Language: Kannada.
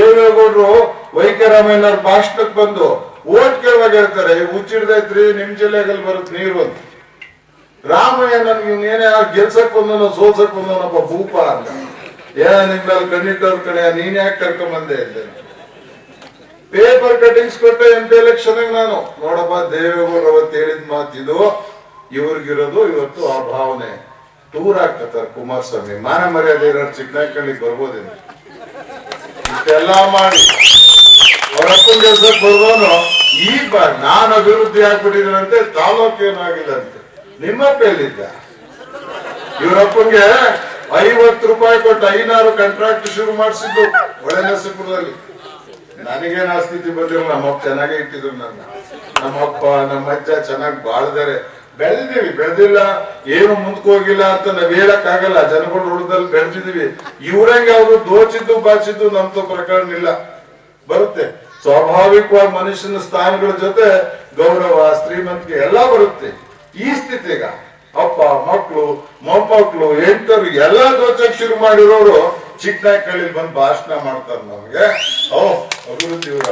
ದೇವೇಗೌಡರು ವೈಕೆ ರಾಮಯ್ಯನವ್ರ ಭಾಷಣಕ್ಕೆ ಬಂದು ಓಟ್ ಕೇಳುವಾಗ ಹೇಳ್ತಾರೆ ಹುಚ್ಚಿಡ್ದೈತ್ರಿ ನಿಮ್ ಜಿಲ್ಲೆಗಲ್ಲಿ ಬರುತ್ತೆ ನೀರು ಅಂತ. ರಾಮಯ್ಯ ನನ್ಗೆ ಏನೇ ಗೆಲ್ಸಕ್ ಬಂದನೋ, ಸೋಲ್ಸಕ್ ಬಂದನಪ್ಪ ಭೂಪ ಅಂತ. ಏನ ನಿಮ್ ಮೇಲೆ ಕಣ್ಣಿಟ್ಟವ್ರ ಕಡೆ ನೀನ್ ಯಾಕೆ ಕರ್ಕೊಂಬಂದೆ? ಇದ್ದೆ ಪೇಪರ್ ಕಟಿಂಗ್ಸ್ ಕೊಟ್ಟೆ ಎಂ ಪಿ ಎಲೆಕ್ಷನ್ ನಾನು. ನೋಡಪ್ಪ, ದೇವೇಗೌಡರು ಅವತ್ತು ಹೇಳಿದ ಮಾತಿದು ಇವ್ರಿಗಿರೋದು ಇವತ್ತು ಆ ಭಾವನೆ. ಟೂರ್ ಆಗ್ತಾರೆ ಕುಮಾರಸ್ವಾಮಿ. ಮಾನ ಮರ್ಯಾದೆ ಇರೋ ಚಿಕ್ಕನಾಯ್ಕಳ್ಳಿಗೆ ಬರ್ಬೋದೇನು. ಇಷ್ಟೆಲ್ಲ ಮಾಡಿ. ಅವರಪ್ಪನ ಕೆಲಸಕ್ಕೆ ಬರೋನು ಈಗ ನಾನು ಅಭಿವೃದ್ಧಿ ಆಗ್ಬಿಟ್ಟಿದ್ರಂತೆ ತಾಲೂಕು ಏನೂ ಆಗಿಲ್ಲ ಅಂತೆ. ಎಲ್ಲಿದ್ದ ಇವರಪ್ಪನ್ಗೆ ಐವತ್ತು ರೂಪಾಯಿ ಕೊಟ್ಟು ಐನಾರು ಕಾಂಟ್ರಾಕ್ಟ್ ಶುರು ಮಾಡಿಸಿದ್ದು ಒಳನರಸೀಪುರದಲ್ಲಿ ನನಗೇನು ಆ ಸ್ಥಿತಿ ಬಂದಿರಲ್ಲ ನಮ್ಮಪ್ಪ ಚೆನ್ನಾಗೇ ಇಟ್ಟಿದ್ರು ನನ್ನ. ನಮ್ಮಪ್ಪ ನಮ್ಮ ಅಜ್ಜ ಚೆನ್ನಾಗಿ ಬಾಳ್ದಾರೆ. ಬೆಳೆದಿದ್ದೀವಿ, ಬೆಳೆದಿಲ್ಲ, ಏನು ಮುಂದ್ಕೋಗಿಲ್ಲ ಅಂತ ನಾವ್ ಹೇಳಕ್ಕಾಗಲ್ಲ. ಜನಗಳು ಉಳಿದಲ್ಲಿ ಬೆಳೆದಿದೀವಿ ಇವ್ರಂಗೆ ಅವರು ದೋಚಿದ್ದು, ಬಾಚಿದ್ದು ನಮ್ದು ಪ್ರಕರಣ ಇಲ್ಲ. ಬರುತ್ತೆ. ಸ್ವಾಭಾವಿಕವಾಗಿ ಮನುಷ್ಯನ ಸ್ಥಾನಗಳ ಜೊತೆ ಗೌರವ, ಶ್ರೀಮಂತಿಕೆ ಎಲ್ಲ ಬರುತ್ತೆ. ಈ ಸ್ಥಿತಿಗ ಅಪ್ಪ ಮಕ್ಕಳು ಮೊಮ್ಮಕ್ಕಳು ಎಂಟರು ಎಲ್ಲ ದೋಚಕ್ ಶುರು ಮಾಡಿರೋರು ಚಿಕ್ಕನಾಯ್ಕಳ್ಳಿ ಬಂದು ಭಾಷಣ ಮಾಡ್ತಾರೆ ನಮ್ಗೆ. ಓ ಅಭಿವೃದ್ಧಿ ಇವ್ರು